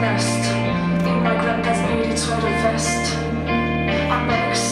nest in my granddad's 82 vest. I'm next.